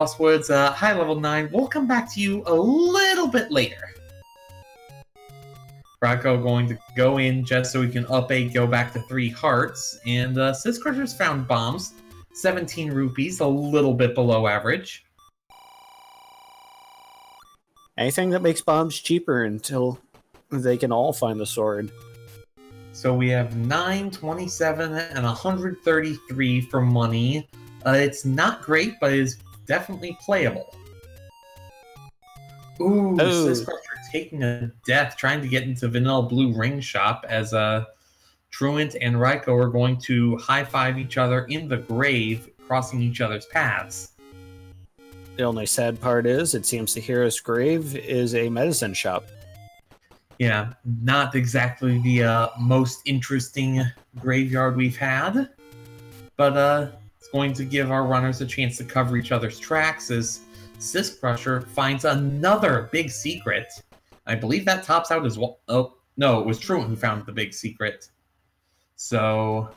Woods, uh, high level 9. We'll come back to you a little bit later. Rocco going to go in just so we can up a go back to three hearts. And uh, Sis Crusher's found bombs. 17 rupees, a little bit below average. Anything that makes bombs cheaper until they can all find the sword. So we have 9, 27, and 133 for money. Uh, it's not great, but it's definitely playable. Ooh, Oh. Sis Crusher taking a death, trying to get into Vanilla Blue Ring Shop as uh, Truant and Raiko are going to high five each other in the grave, crossing each other's paths. The only sad part is, it seems the hero's grave is a medicine shop. Yeah, not exactly the uh, most interesting graveyard we've had, but uh, going to give our runners a chance to cover each other's tracks as Sis Crusher finds another big secret. I believe that tops out as well. Oh, no, it was Truant who found the big secret. So,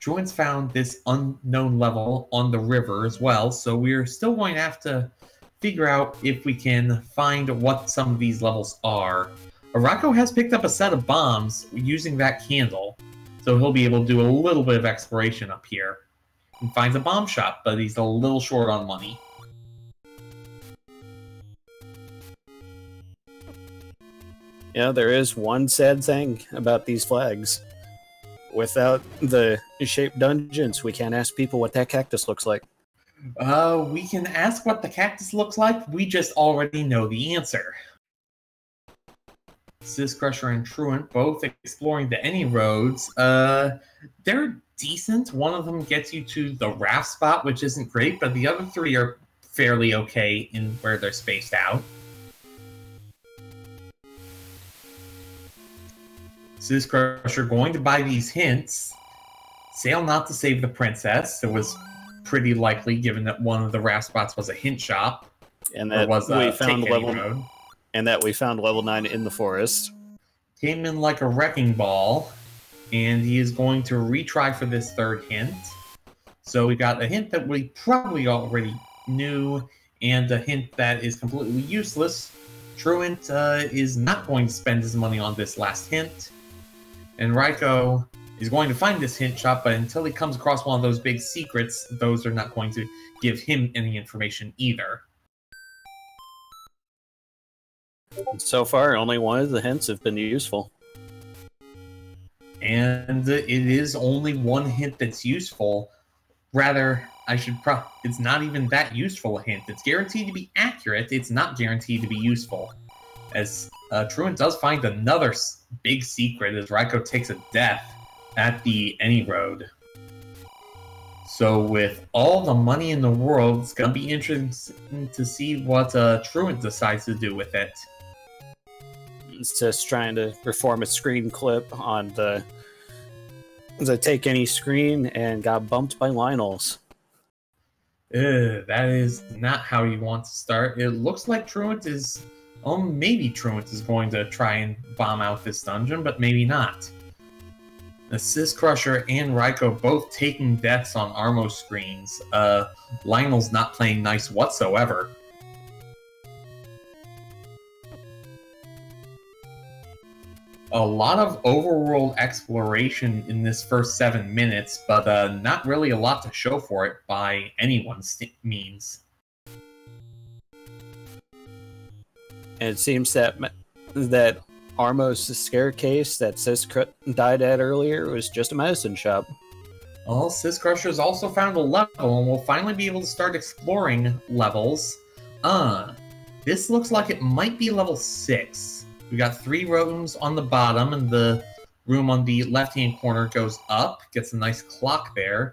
Truant's found this unknown level on the river as well, so we're still going to have to figure out if we can find what some of these levels are. Arako has picked up a set of bombs using that candle, so he'll be able to do a little bit of exploration up here. And finds a bomb shop, but he's a little short on money. Yeah, there is one sad thing about these flags. Without the shaped dungeons, we can't ask people what that cactus looks like. Uh, we can ask what the cactus looks like. We just already know the answer. Sis Crusher and Truant both exploring the any roads. Uh, they're decent. One of them gets you to the raft spot, which isn't great, but the other three are fairly okay in where they're spaced out. Sis Crusher going to buy these hints. Sail not to save the princess. It was pretty likely given that one of the raft spots was a hint shop. And that was uh, we Take found level Road. And that we found level nine in the forest. Came in like a wrecking ball, and he is going to retry for this third hint. So we got a hint that we probably already knew, and a hint that is completely useless. Truant uh, is not going to spend his money on this last hint, and Raiko is going to find this hint shop, but until he comes across one of those big secrets, those are not going to give him any information either. So far, only one of the hints have been useful. and it is only one hint that's useful. Rather, I should pro. It's not even that useful a hint. It's guaranteed to be accurate. It's not guaranteed to be useful. As uh, Truant does find another big secret as Raiko takes a death at the Any Road. So, with all the money in the world, it's gonna be interesting to see what uh, Truant decides to do with it. Just trying to perform a screen clip on the the take any screen and got bumped by Lynels. Ugh, that is not how you want to start. It looks like Truant is. Oh, maybe Truant is going to try and bomb out this dungeon, but maybe not. Assist Crusher and Raiko both taking deaths on Armo screens. Uh, Lynels not playing nice whatsoever. A lot of overworld exploration in this first seven minutes, but uh, not really a lot to show for it by anyone's means. And it seems that that Armo's staircase that Sisk died at earlier was just a medicine shop. Well, Sis Crusher's also found a level, and we'll finally be able to start exploring levels. Uh, this looks like it might be level 6. We got three rooms on the bottom, and the room on the left-hand corner goes up, gets a nice clock there.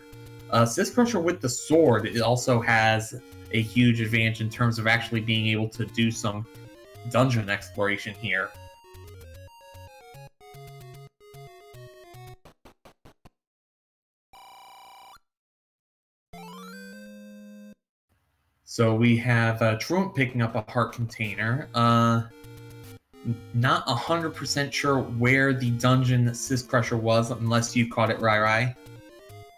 Uh, Sis Crusher with the sword, it also has a huge advantage in terms of actually being able to do some dungeon exploration here. So we have uh, Truant picking up a heart container. Uh, not 100% sure where the dungeon Sis Crusher was, unless you caught it, Rai Rai.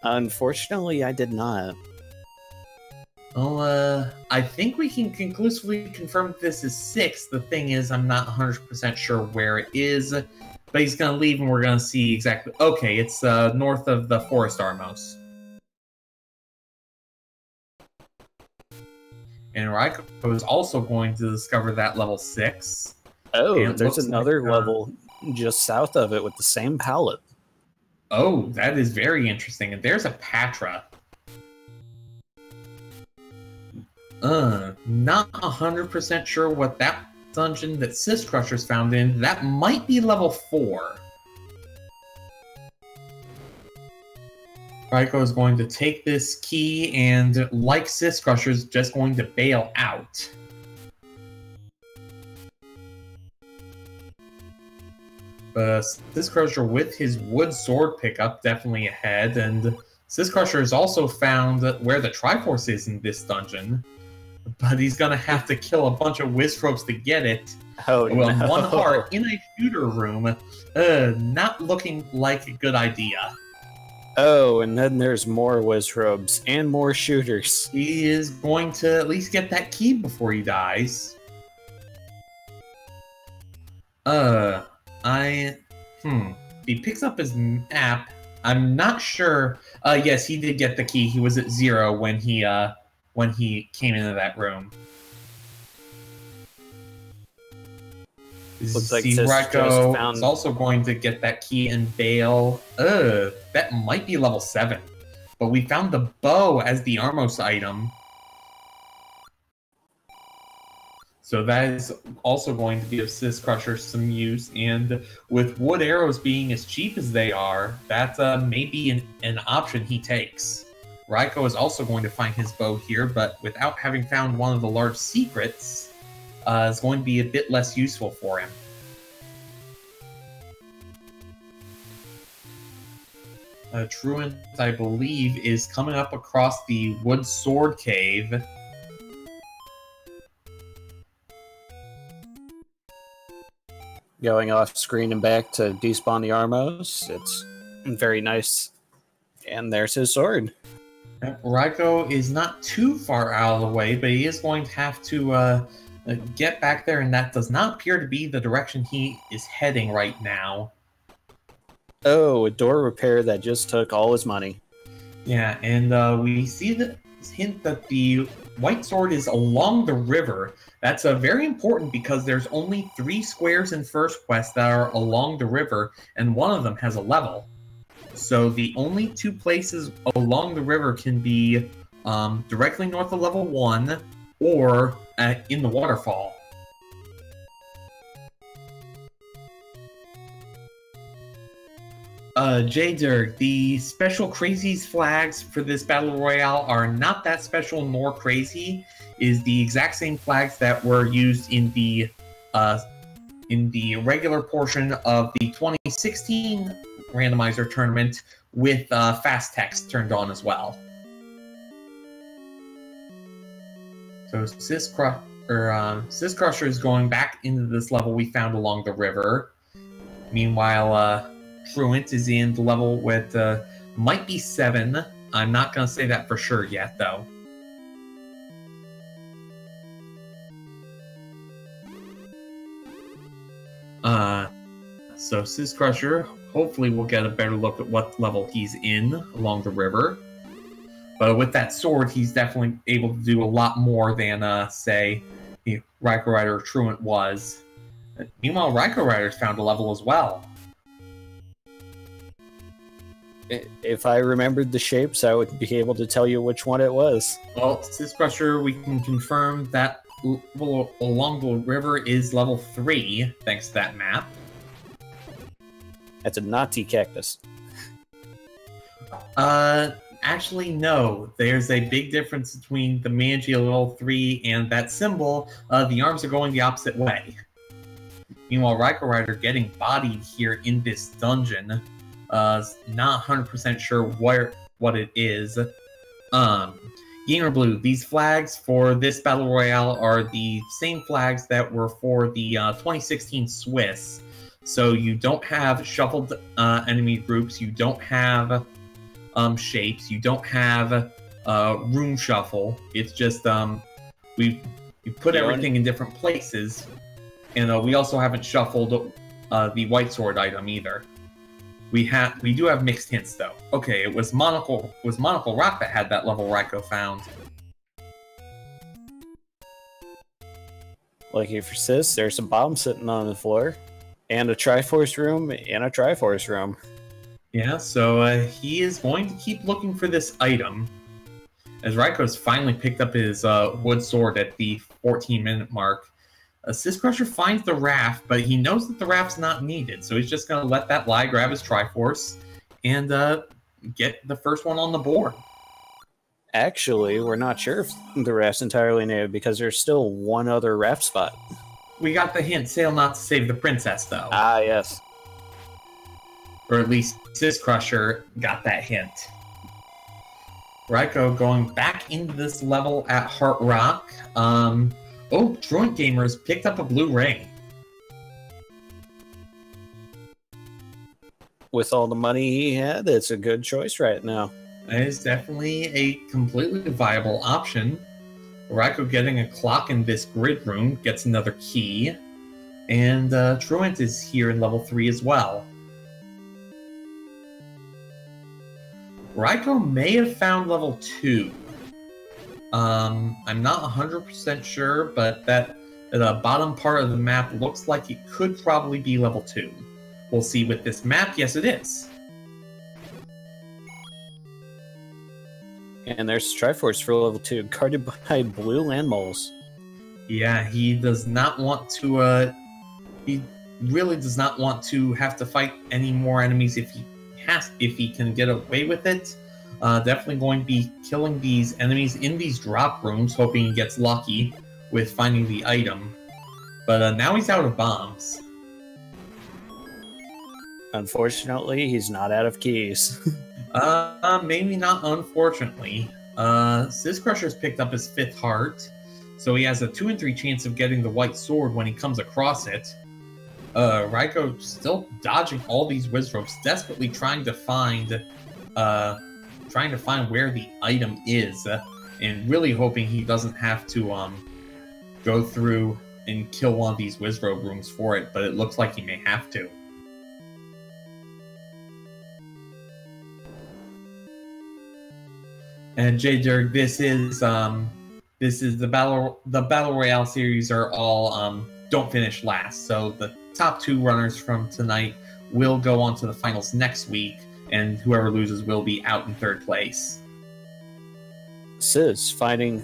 Unfortunately, I did not. Well, uh, I think we can conclusively confirm this is six. The thing is, I'm not 100% sure where it is, but he's gonna leave and we're gonna see exactly. Okay, it's uh, north of the Forest Armos. And Raiko is also going to discover that level six. Oh, And there's another like, uh, level just south of it with the same palette. Oh, that is very interesting. And there's a Patra. Uh, not 100% sure what that dungeon that Sis Crusher's found in. That might be level 4. Raiko is going to take this key and, like Sis Crusher's, just going to bail out. But Sis Crusher with his wood sword pickup definitely ahead, and Sis Crusher has also found where the Triforce is in this dungeon. But he's gonna have to kill a bunch of Wizrobes to get it. Oh, Well, no. one heart in a shooter room, uh, not looking like a good idea. Oh, and then there's more Wizrobes and more shooters. He is going to at least get that key before he dies. Uh, I, hmm. He picks up his map. I'm not sure. Uh, yes, he did get the key. He was at zero when he, uh, when he came into that room. Looks like See, Sis just Raiko found- is also going to get that key and bail. Ugh, that might be level 7. But we found the bow as the Armos item. So that is also going to give Sis Crusher some use. And with wood arrows being as cheap as they are, that's uh, may be an, an option he takes. Raiko is also going to find his bow here, but without having found one of the large secrets, uh, is going to be a bit less useful for him. Uh, Truant, I believe, is coming up across the Wood Sword Cave. Going off screen and back to despawn the Armos. It's very nice. And there's his sword. Raiko is not too far out of the way, but he is going to have to uh, uh, get back there, and that does not appear to be the direction he is heading right now. Oh, a door repair that just took all his money. Yeah, and uh, we see the hint that the white sword is along the river. That's uh, very important because there's only three squares in First Quest that are along the river, and one of them has a level. So the only two places along the river can be um, directly north of level one or uh, in the waterfall. Uh, J Dirk, the special crazies flags for this battle royale are not that special nor crazy. Is the exact same flags that were used in the uh, in the regular portion of the 2016 randomizer tournament with uh, fast text turned on as well. So Sis, um, Sis Crusher is going back into this level we found along the river. Meanwhile, uh, Truant is in the level with uh, might be seven. I'm not gonna say that for sure yet, though. Uh, so Sis Crusher, hopefully we'll get a better look at what level he's in along the river. But with that sword, he's definitely able to do a lot more than, uh, say, you know, Riker Rider Truant was. Meanwhile, Riker Rider's found a level as well. If I remembered the shapes, I would be able to tell you which one it was. Well, Sis Crusher, we can confirm that along the river is level 3, thanks to that map. That's a Nazi cactus. Uh, actually, no. There's a big difference between the manji level 3 and that symbol. Uh, the arms are going the opposite way. Meanwhile, Riker Rider getting bodied here in this dungeon. Uh, not 100% sure where what it is. Um, Gamer Blue, these flags for this battle royale are the same flags that were for the uh, 2016 Swiss. So you don't have shuffled uh, enemy groups, you don't have um, shapes, you don't have uh, room shuffle. It's just um, we we put You everything in different places, and uh, we also haven't shuffled uh, the white sword item either. We have we do have mixed hints though. Okay, it was monocle it was monocle rock that had that level Raiko found. Lucky for Sis, there's a bomb sitting on the floor, and a Triforce room, and a Triforce room. Yeah, so uh, he is going to keep looking for this item. As Raiko's finally picked up his uh, wood sword at the 14 minute mark, Assist Crusher finds the raft, but he knows that the raft's not needed, so he's just going to let that lie grab his Triforce and uh, get the first one on the board. Actually, we're not sure if the raft's entirely native because there's still one other raft spot. We got the hint sail not to save the princess, though. Ah, yes. or at least Assist Crusher got that hint. Raiko going back into this level at Heart Rock. Um, oh, Truant Gamers picked up a blue ring. With all the money he had, it's a good choice right now. It is definitely a completely viable option. Raiko getting a clock in this grid room gets another key. And uh, Truant is here in level 3 as well. Raiko may have found level 2. Um, I'm not 100% sure, but that the bottom part of the map looks like it could probably be level 2. We'll see with this map. Yes, it is. And there's Triforce for level 2, guarded by blue land moles. Yeah, he does not want to. Uh, he really does not want to have to fight any more enemies if he has, if he can get away with it. Uh, definitely going to be killing these enemies in these drop rooms, hoping he gets lucky with finding the item. But uh, now he's out of bombs. Unfortunately, he's not out of keys. Uh, maybe not, unfortunately. Uh, Sis Crusher's picked up his fifth heart, so he has a 2 and 3 chance of getting the white sword when he comes across it. Uh, Raiko still dodging all these Wizrobes, desperately trying to find, uh, trying to find where the item is, uh, and really hoping he doesn't have to, um, go through and kill one of these Wizrobe rooms for it, but it looks like he may have to. And J Dirk, this is um this is the battle the battle royale series are all um don't finish last. So the top two runners from tonight will go on to the finals next week, and whoever loses will be out in third place. Sis finding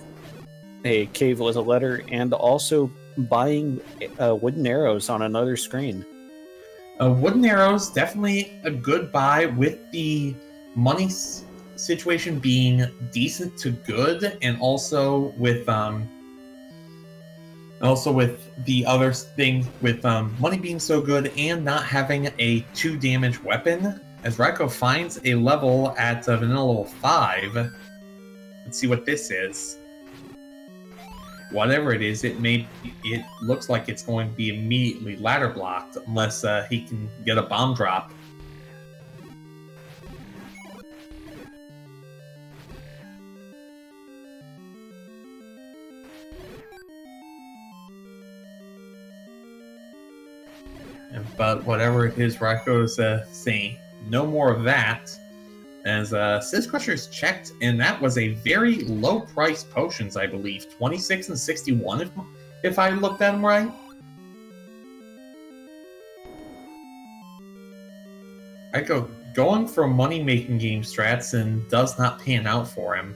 a cave with a letter and also buying uh, wooden arrows on another screen. Uh, wooden arrows definitely a good buy with the money s- situation being decent to good, and also with um, also with the other thing with um, money being so good and not having a two damage weapon. As Raiko finds a level at uh, vanilla level five, let's see what this is. Whatever it is, it may it looks like it's going to be immediately ladder blocked unless uh, he can get a bomb drop. But whatever it is, Raiko's uh, saying, no more of that. As uh, Sis Crusher's checked, and that was a very low price potions, I believe, 26 and 61, if, if I looked at them right. I go going for money making game strats and does not pan out for him.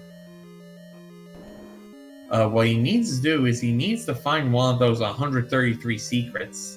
Uh, what he needs to do is he needs to find one of those 133 secrets.